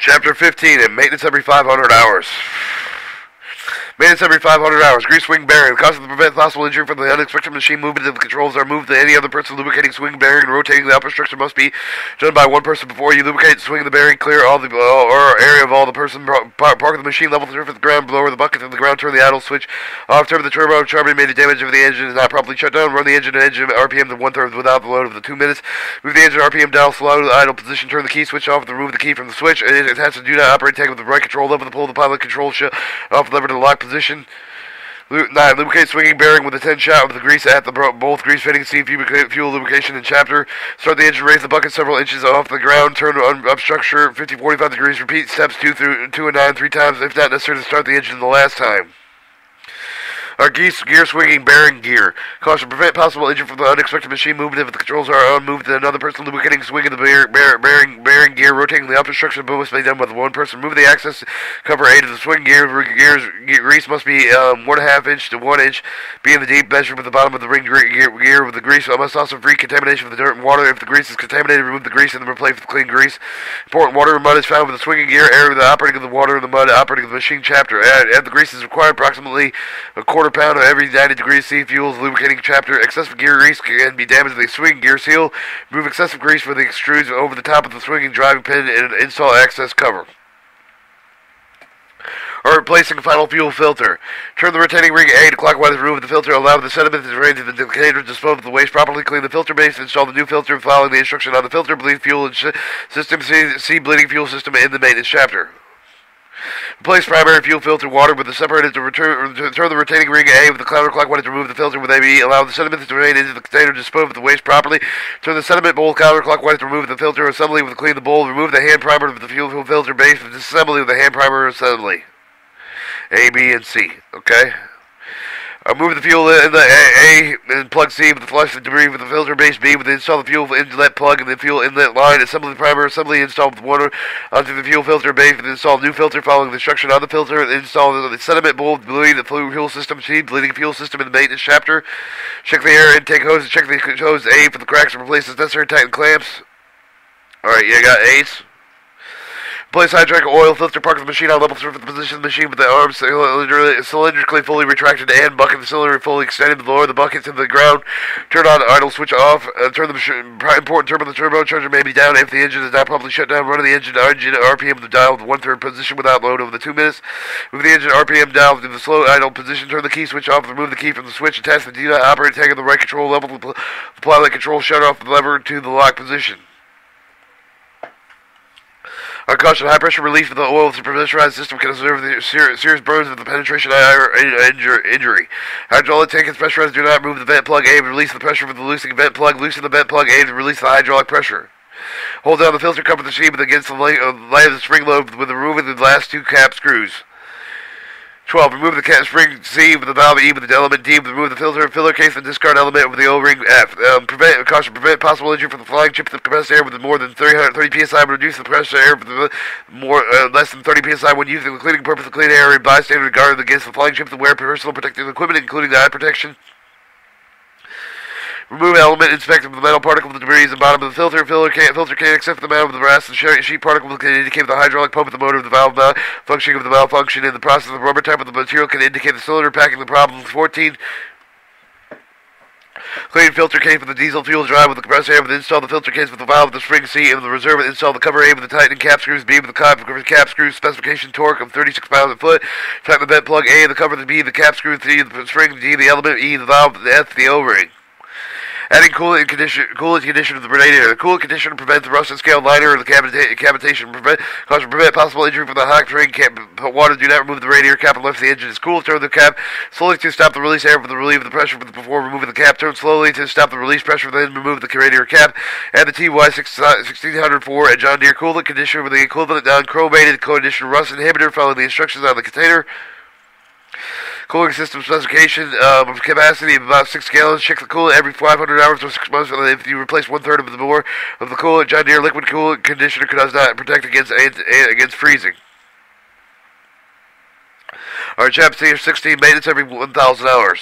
Chapter 15, and maintenance every 500 hours. Maintenance every 500 hours. Grease swing bearing. The cost of the prevent possible injury from the unexpected machine movement of the controls are moved to any other person lubricating swing bearing and rotating the upper structure must be done by one person before you lubricate swing the bearing. Clear all the uh, or area of all the person. Park, the machine level the of the ground. Lower the bucket to the ground. Turn the idle switch off. Turn the turbo. Charging made the damage of the engine is not properly shut down. Run the engine and engine RPM to one third without the load of the two minutes. Move the engine RPM down slow to the idle position. Turn the key switch off. Remove the key from the switch. It, has to do not operate. Take with the right control lever to pull the pilot control sh- off lever to the lock position. Lu- Nine, lubricate swinging bearing with a 10 shot with the grease at the both grease fitting, see fuel, lubrication and chapter. Start the engine, raise the bucket several inches off the ground, turn up structure 50 45 degrees, repeat steps 2 through 2 and 9 three times if not necessary to start the engine the last time. Our geese, gear swinging bearing gear. Caution, prevent possible injury from the unexpected machine movement if the controls are unmoved to another person lubricating swinging the bear, bear, bearing, bearing gear, rotating the upper structure but must be done with one person. Move the access cover aid of the swing gear. Gears, grease must be um, one and a half inch to one inch, be in the deep measure with the bottom of the ring gear, gear with the grease. I must also free contamination of the dirt and water. If the grease is contaminated, remove the grease and then replace with clean grease. Important water and mud is found with the swinging gear area with the operating of the water and the mud operating of the machine chapter. Add, add the grease is required approximately a quarter pound of every 90 degrees C fuels lubricating chapter. Excessive gear grease can be damaged to the swing gear seal. Remove excessive grease from the extrudes over the top of the swinging driving pin and install access cover or replacing final fuel filter. Turn the rotating ring A to clockwise remove the filter, allow the sediment to drain to the container, dispose of the waste properly, clean the filter base, install the new filter following the instruction on the filter, bleed fuel and system, see, see bleeding fuel system in the maintenance chapter. Replace primary fuel filter water with the separated to return, to turn the retaining ring A with the counterclockwise to remove the filter with AB. Allow the sediment to drain into the container. To dispose of the waste properly. Turn the sediment bowl counterclockwise to remove the filter assembly with clean the bowl. Remove the hand primer with the fuel filter base with disassembly with the hand primer assembly. A, B, and C. Okay. Uh, move the fuel in the A, A and plug C with the flush the debris with the filter base B with the install the fuel inlet plug and the fuel inlet line. Assemble the primer assembly install with water onto the fuel filter base with the install new filter following the instruction on the filter. Install the, sediment bowl bleeding the fuel system C bleeding fuel system in the maintenance chapter. Check the air intake hose. Check the hose A for the cracks and replace as necessary. Tighten clamps. All right, you got A's. Place hydraulic oil filter park the machine on level three for the position of the machine with the arms cylindrically fully retracted and bucket the cylinder fully extended. Lower the bucket to the ground. Turn on idle switch off. Uh, turn the machine. Important turbo the turbocharger may be down if the engine is not properly shut down. Run the engine engine RPM of the dial with one third position without load over the two minutes. Move the engine RPM dial to the slow idle position. Turn the key switch off. Remove the key from the switch. Attach the do not operate tag of the right control level. Apply the control shut off the lever to the lock position. Our caution, high pressure relief of the oil through pressurized system can observe the ser- serious burns of the penetration injury. Hydraulic tank is pressurized. Do not move the vent plug A to release the pressure from the loosening vent plug. Loosen the vent plug A to release the hydraulic pressure. Hold down the filter cover of the sheet against the light uh, of the spring load with the removing the last two cap screws. 12. Remove the cap spring C with the valve E with the element D. Remove the filter and filler case and discard element with the O-ring F. Um, prevent caution. Prevent possible injury from the flying chip of the compressed air with more than 330 psi. Reduce the pressure air with more uh, less than 30 psi when using the cleaning purpose of clean air. Bystander regarded against the flying chip to wear personal protective equipment, including the eye protection. Remove element inspect the metal particle with the debris at the bottom of the filter. Filter can't, filter can't accept the amount of the brass and sheet particle can indicate the hydraulic pump of the motor of the valve mal- functioning of the malfunction. In the process, of the rubber type of the material can indicate the cylinder packing the problem. 14. Clean filter case with the diesel fuel drive with the compressor air install the filter case with the valve with the spring C and the reserve install the cover A with the tightening cap screws B with the cap, cap screws specification torque of 36 pounds a foot. Tighten the vent plug A the cover the B the cap screw C the spring D the element E the valve the F the O-ring. Adding coolant condition, coolant condition of the radiator. The coolant conditioner prevents the rust and scale liner or the cavita- cavitation. Prevent, cause prevent possible injury from the hot. Cap, put water. Do not remove the radiator cap unless the engine is cool. Turn the cap slowly to stop the release air for the relief of the pressure before removing the cap. Turn slowly to stop the release pressure. Then remove the radiator cap. Add the TY 1604 uh, and John Deere coolant condition with the equivalent non-chromated conditioner rust inhibitor following the instructions on the container. Cooling system specification um, capacity of about six gallons. Check the coolant every 500 hours or six months. And if you replace one third of the more of the coolant, John Deere liquid coolant conditioner does not protect against against freezing. Our chapter 16 maintenance every 1,000 hours.